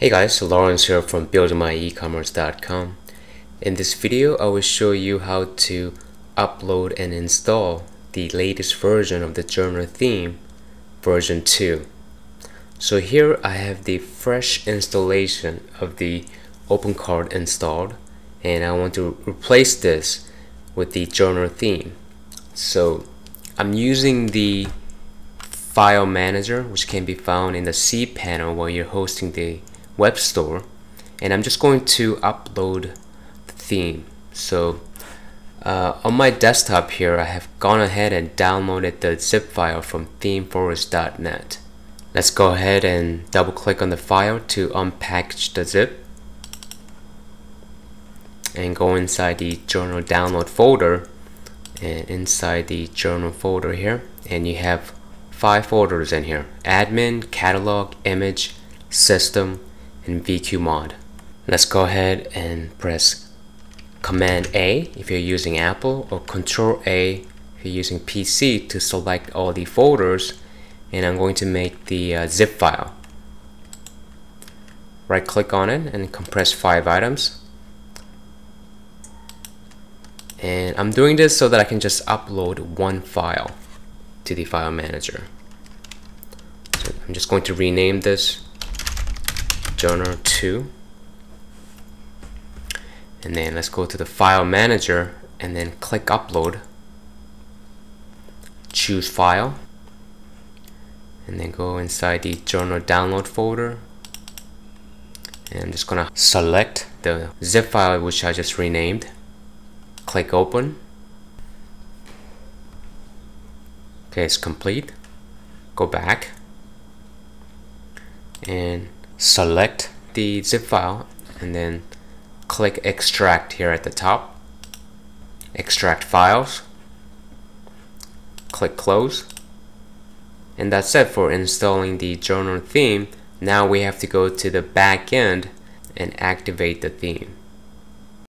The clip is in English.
Hey guys, Lawrence here from buildmyecommerce.com. In this video, I will show you how to upload and install the latest version of the journal theme, version 2. So here I have the fresh installation of the OpenCart installed and I want to replace this with the journal theme. So I'm using the file manager which can be found in the cPanel while you're hosting the web store and I'm just going to upload the theme. So uh, on my desktop here I have gone ahead and downloaded the zip file from themeforest.net let's go ahead and double click on the file to unpackage the zip and go inside the journal download folder and inside the journal folder here and you have five folders in here. Admin catalog image system in VQMod. Let's go ahead and press Command A if you're using Apple or Control A if you're using PC to select all the folders and I'm going to make the uh, zip file. Right click on it and compress five items. And I'm doing this so that I can just upload one file to the file manager. So I'm just going to rename this journal 2 and then let's go to the file manager and then click upload. Choose file. And then go inside the journal download folder. And I'm just gonna select the zip file which I just renamed. Click open. Okay it's complete. Go back. And select the zip file and then click extract here at the top. Extract files. Click close. And that's it for installing the journal theme. Now we have to go to the back end and activate the theme